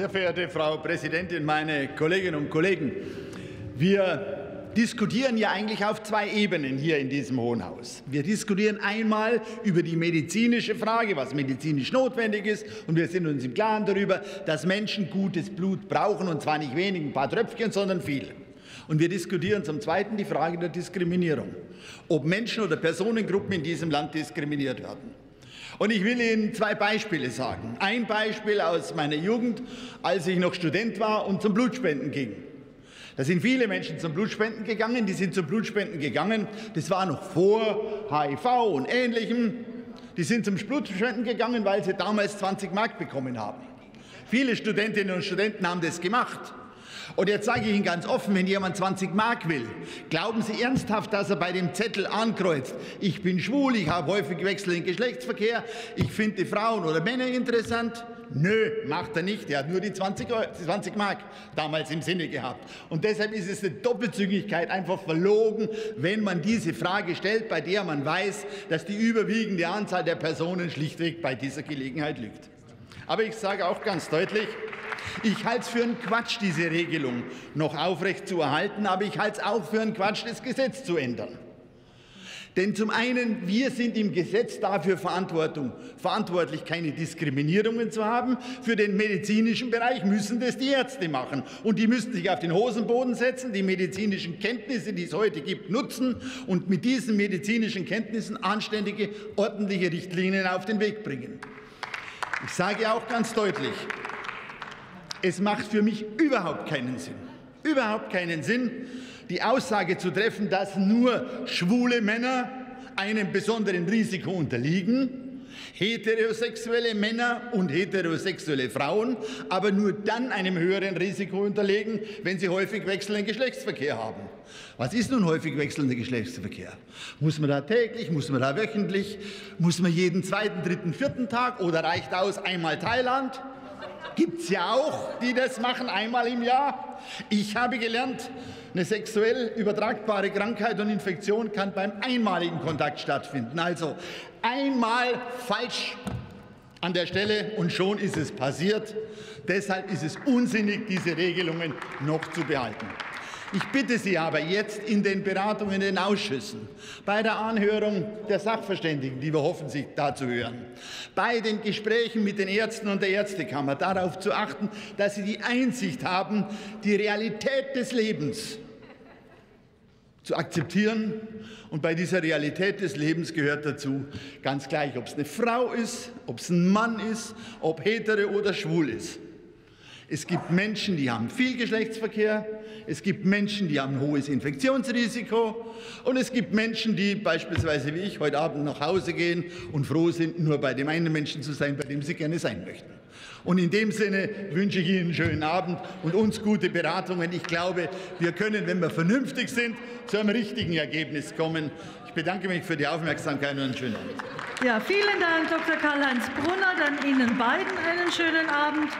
Sehr verehrte Frau Präsidentin, meine Kolleginnen und Kollegen! Wir diskutieren ja eigentlich auf zwei Ebenen hier in diesem Hohen Haus. Wir diskutieren einmal über die medizinische Frage, was medizinisch notwendig ist, und wir sind uns im Klaren darüber, dass Menschen gutes Blut brauchen, und zwar nicht wenig, ein paar Tröpfchen, sondern viele. Und wir diskutieren zum Zweiten die Frage der Diskriminierung, ob Menschen oder Personengruppen in diesem Land diskriminiert werden. Und ich will Ihnen zwei Beispiele sagen. Ein Beispiel aus meiner Jugend, als ich noch Student war und zum Blutspenden ging. Da sind viele Menschen zum Blutspenden gegangen, die sind zum Blutspenden gegangen. Das war noch vor HIV und Ähnlichem. Die sind zum Blutspenden gegangen, weil sie damals 20 Mark bekommen haben. Viele Studentinnen und Studenten haben das gemacht. Und jetzt sage ich Ihnen ganz offen, wenn jemand 20 Mark will, glauben Sie ernsthaft, dass er bei dem Zettel ankreuzt, ich bin schwul, ich habe häufig wechselnden Geschlechtsverkehr, ich finde Frauen oder Männer interessant? Nö, macht er nicht. Er hat nur die 20, 20 Mark damals im Sinne gehabt. Und deshalb ist es eine Doppelzügigkeit einfach verlogen, wenn man diese Frage stellt, bei der man weiß, dass die überwiegende Anzahl der Personen schlichtweg bei dieser Gelegenheit liegt. Aber ich sage auch ganz deutlich, ich halte es für einen Quatsch, diese Regelung noch aufrecht zu erhalten, aber ich halte es auch für einen Quatsch, das Gesetz zu ändern. Denn zum einen, wir sind im Gesetz dafür verantwortlich, keine Diskriminierungen zu haben. Für den medizinischen Bereich müssen das die Ärzte machen. Und die müssen sich auf den Hosenboden setzen, die medizinischen Kenntnisse, die es heute gibt, nutzen und mit diesen medizinischen Kenntnissen anständige, ordentliche Richtlinien auf den Weg bringen. Ich sage auch ganz deutlich, es macht für mich überhaupt keinen Sinn, überhaupt keinen Sinn, die Aussage zu treffen, dass nur schwule Männer einem besonderen Risiko unterliegen, heterosexuelle Männer und heterosexuelle Frauen aber nur dann einem höheren Risiko unterliegen, wenn sie häufig wechselnden Geschlechtsverkehr haben. Was ist nun häufig wechselnder Geschlechtsverkehr? Muss man da täglich, muss man da wöchentlich, muss man jeden zweiten, dritten, vierten Tag oder reicht aus einmal Thailand? Gibt es ja auch, die das machen einmal im Jahr. Ich habe gelernt, eine sexuell übertragbare Krankheit und Infektion kann beim einmaligen Kontakt stattfinden. Also einmal falsch an der Stelle und schon ist es passiert. Deshalb ist es unsinnig, diese Regelungen noch zu behalten. Ich bitte Sie aber jetzt in den Beratungen in den Ausschüssen, bei der Anhörung der Sachverständigen, die wir hoffen, sich dazu hören, bei den Gesprächen mit den Ärzten und der Ärztekammer darauf zu achten, dass Sie die Einsicht haben, die Realität des Lebens zu akzeptieren. Und bei dieser Realität des Lebens gehört dazu ganz gleich, ob es eine Frau ist, ob es ein Mann ist, ob hetero oder schwul ist. Es gibt Menschen, die haben viel Geschlechtsverkehr. Es gibt Menschen, die haben ein hohes Infektionsrisiko. Und es gibt Menschen, die beispielsweise wie ich heute Abend nach Hause gehen und froh sind, nur bei dem einen Menschen zu sein, bei dem sie gerne sein möchten. Und in dem Sinne wünsche ich Ihnen einen schönen Abend und uns gute Beratungen. Ich glaube, wir können, wenn wir vernünftig sind, zu einem richtigen Ergebnis kommen. Ich bedanke mich für die Aufmerksamkeit und einen schönen Abend. Ja, vielen Dank, Dr. Karl-Heinz Brunner. Dann Ihnen beiden einen schönen Abend.